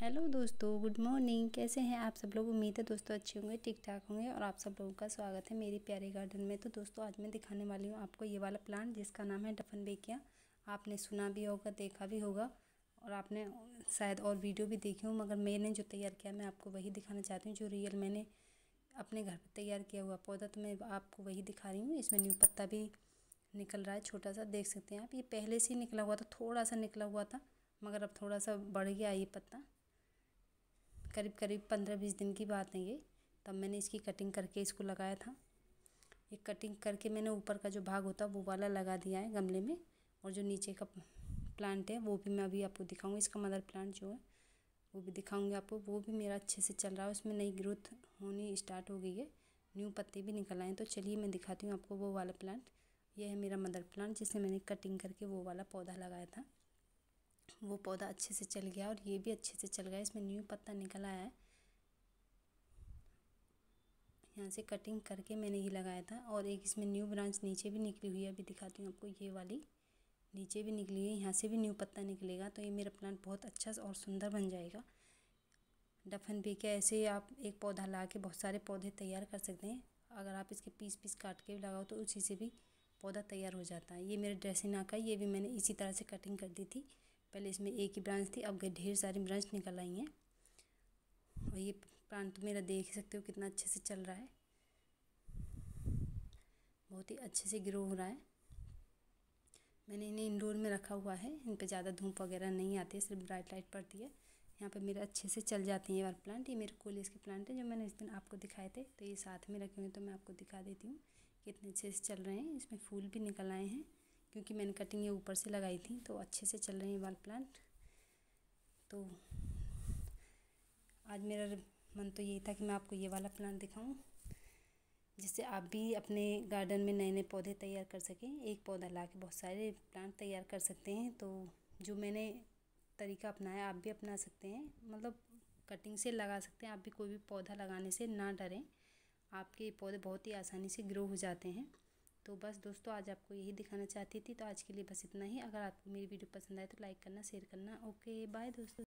Hello दोस्तों, good morning. कैसे हैं आप सब लोग? उम्मीद है दोस्तों अच्छे होंगे, ठीक ठाक होंगे और आप सब लोगों का स्वागत है मेरी प्यारे गार्डन में। तो दोस्तों, आज मैं दिखाने वाली हूँ आपको ये वाला प्लांट जिसका नाम है डफन बेकिया। आपने सुना भी होगा, देखा भी होगा और आपने शायद और वीडियो भी देखी हो मगर मैंने जो तैयार किया, मैं आपको वही दिखाना चाहती हूँ, जो रियल मैंने अपने घर पर तैयार किया हुआ पौधा। तो मैं आपको वही दिखा रही हूँ। इसमें न्यू पत्ता भी निकल रहा है, छोटा सा, देख सकते हैं आप। ये पहले से ही निकला हुआ था, थोड़ा सा निकला हुआ था, मगर अब थोड़ा सा बढ़ गया ये पत्ता। करीब करीब पंद्रह बीस दिन की बात है ये। तब मैंने इसकी कटिंग करके इसको लगाया था। ये कटिंग करके मैंने ऊपर का जो भाग होता है, वो वाला लगा दिया है गमले में और जो नीचे का प्लांट है, वो भी मैं अभी आपको दिखाऊँगी। इसका मदर प्लांट जो है, वो भी दिखाऊँगी आपको। वो भी मेरा अच्छे से चल रहा है, उसमें नई ग्रोथ होनी स्टार्ट हो गई है। न्यू पत्ते भी निकल आए तो चलिए मैं दिखाती हूँ आपको वो वाला प्लांट ये है मेरा मदर प्लांट जिसे मैंने कटिंग करके वो वाला पौधा लगाया था। वो पौधा अच्छे से चल गया और ये भी अच्छे से चल गया, इसमें न्यू पत्ता निकल आया है। यहाँ से कटिंग करके मैंने ये लगाया था और एक इसमें न्यू ब्रांच नीचे भी निकली हुई है, अभी दिखाती हूँ आपको, ये वाली नीचे भी निकली है, यहाँ से भी न्यू पत्ता निकलेगा तो ये मेरा प्लांट बहुत अच्छा और सुंदर बन जाएगा। डफन भी क्या ऐसे आप एक पौधा ला के बहुत सारे पौधे तैयार कर सकते हैं, अगर आप इसके पीस पीस काट के लगाओ तो उसी से भी पौधा तैयार हो जाता है। ये मेरे ड्रेसिंग का ये भी मैंने इसी तरह से कटिंग कर दी थी। पहले इसमें एक ही ब्रांच थी, अब ढेर सारी ब्रांच निकल आई हैं। और ये प्लांट मेरा देख सकते हो कितना अच्छे से चल रहा है। बहुत ही अच्छे से ग्रो हो रहा है। मैंने इन्हें इंडोर में रखा हुआ है, इन पर ज़्यादा धूप वगैरह नहीं आती है, सिर्फ़ ब्राइट लाइट पड़ती है। यहाँ पर मेरे अच्छे से चल जाते हैं ये वाले प्लांट ये मेरे कोलिस के प्लांट है जो मैंने इस दिन आपको दिखाए थे। तो ये साथ में रखे हुए तो मैं आपको दिखा देती हूँ कितने अच्छे से चल रहे हैं। इसमें फूल भी निकल आए हैं। क्योंकि मैंने कटिंग ये ऊपर से लगाई थी तो अच्छे से चल रहे हैं वाल प्लांट तो आज मेरा मन तो यही था कि मैं आपको ये वाला प्लांट दिखाऊँ, जिससे आप भी अपने गार्डन में नए नए पौधे तैयार कर सकें। एक पौधा ला के बहुत सारे प्लांट तैयार कर सकते हैं तो जो मैंने तरीका अपनाया, आप भी अपना सकते हैं। मतलब कटिंग से लगा सकते हैं, आप भी कोई भी पौधा लगाने से ना डरें। आपके पौधे बहुत ही आसानी से ग्रो हो जाते हैं। तो बस दोस्तों, आज आपको यही दिखाना चाहती थी। तो आज के लिए बस इतना ही। अगर आपको मेरी वीडियो पसंद आए तो लाइक करना, शेयर करना। ओके, बाय दोस्तों।